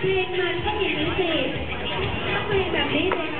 เพลงมันก็อย่างนี้สิต้อเพลงแบบนี้เะ